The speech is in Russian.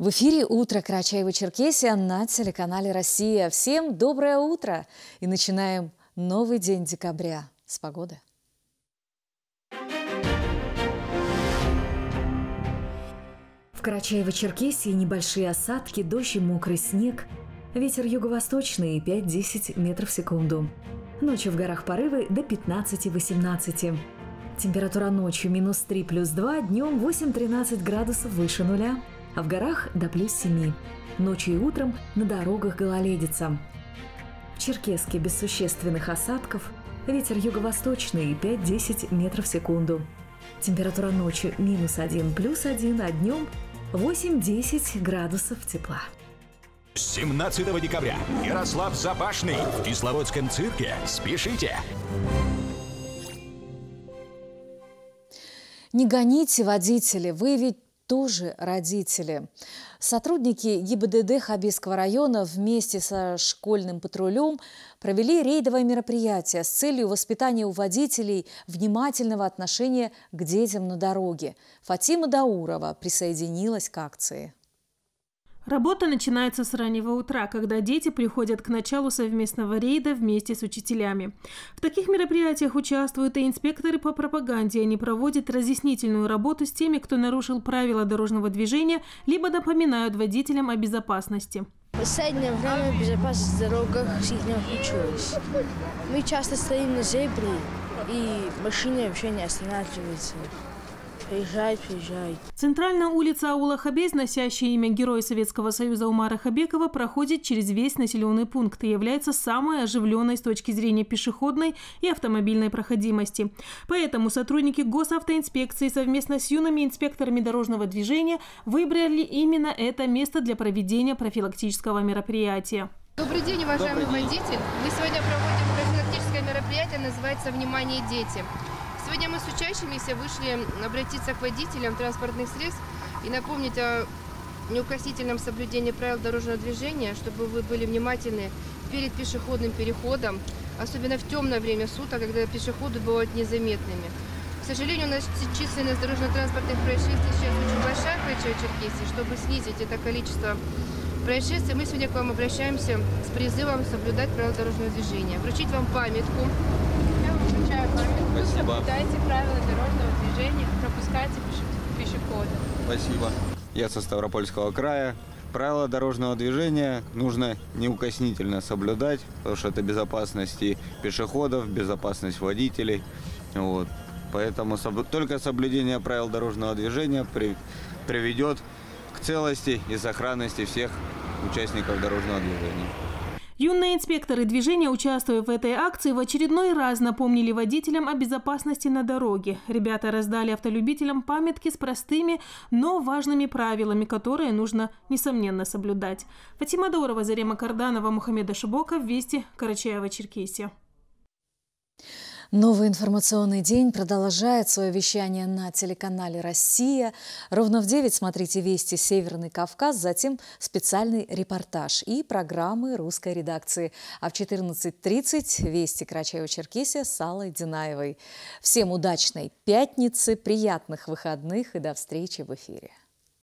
В эфире «Утро Карачаева-Черкесия» на телеканале «Россия». Всем доброе утро! И начинаем новый день декабря с погоды. В Карачаево-Черкесии небольшие осадки, дождь и мокрый снег. Ветер юго-восточный 5-10 метров в секунду. Ночью в горах порывы до 15-18. Температура ночью минус 3 плюс 2, днем 8-13 градусов выше нуля а в горах до плюс 7. Ночью и утром на дорогах гололедица. В Черкеске без существенных осадков, ветер юго-восточный 5-10 метров в секунду. Температура ночью минус 1 плюс 1, а днем 8-10 градусов тепла. 17 декабря Ярослав Запашный в Кисловодском цирке. Спешите! Не гоните, водители, вы ведь тоже родители. Сотрудники ГИБДД Хабийского района вместе со школьным патрулем провели рейдовое мероприятие с целью воспитания у водителей внимательного отношения к детям на дороге. Фатима Даурова присоединилась к акции. Работа начинается с раннего утра, когда дети приходят к началу совместного рейда вместе с учителями. В таких мероприятиях участвуют и инспекторы по пропаганде. Они проводят разъяснительную работу с теми, кто нарушил правила дорожного движения, либо напоминают водителям о безопасности. В последнее время безопасность на дорогах сильно ухудшилась. Мы часто стоим на зебре, и машины вообще не останавливаются. Приезжай, приезжай. Центральная улица аула Хабез, носящая имя Героя Советского Союза Умара Хабекова, проходит через весь населенный пункт и является самой оживленной с точки зрения пешеходной и автомобильной проходимости. Поэтому сотрудники госавтоинспекции совместно с юными инспекторами дорожного движения выбрали именно это место для проведения профилактического мероприятия. Добрый день, уважаемый Добрый день. водитель. Мы сегодня проводим профилактическое мероприятие, называется «Внимание, дети». Сегодня мы с учащимися вышли обратиться к водителям транспортных средств и напомнить о неукоснительном соблюдении правил дорожного движения, чтобы вы были внимательны перед пешеходным переходом, особенно в темное время суток, когда пешеходы бывают незаметными. К сожалению, у нас численность дорожно-транспортных происшествий сейчас очень большая в Крачево-Черкесии. Чтобы снизить это количество происшествий, мы сегодня к вам обращаемся с призывом соблюдать правила дорожного движения. Вручить вам памятку Спасибо. Соблюдайте правила дорожного движения, пропускайте пешеходов. Спасибо. Я со Ставропольского края. Правила дорожного движения нужно неукоснительно соблюдать, потому что это безопасность и пешеходов, безопасность водителей. Вот. Поэтому соб... только соблюдение правил дорожного движения при... приведет к целости и сохранности всех участников дорожного движения. Юные инспекторы движения, участвуя в этой акции, в очередной раз напомнили водителям о безопасности на дороге. Ребята раздали автолюбителям памятки с простыми, но важными правилами, которые нужно, несомненно, соблюдать. Фатима Даурова, Зарема Карданова, Мухаммеда Шибока, Вести, Карачаева-Черкесия. Новый информационный день продолжает свое вещание на телеканале «Россия». Ровно в 9 смотрите «Вести Северный Кавказ», затем специальный репортаж и программы русской редакции. А в 14.30 «Вести Карачаева-Черкесия» с Аллой Динаевой. Всем удачной пятницы, приятных выходных и до встречи в эфире.